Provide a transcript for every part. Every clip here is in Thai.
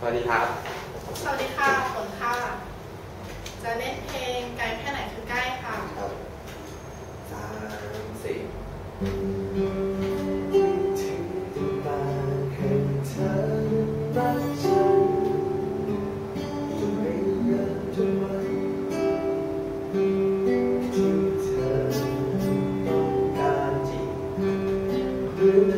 สวัสดีครับ สวัสดีค่ะฝนค่ะ จะเล่นเพลงไกลแค่ไหนคือใกล้ค่ะครับสามสี่ถึงตาเห็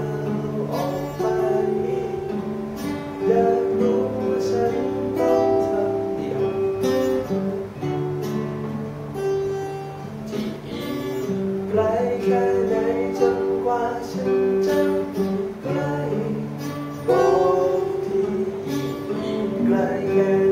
ไกลแค่ไหนจนกว่าฉันจะใกล้โอ้ที่ไกลแค่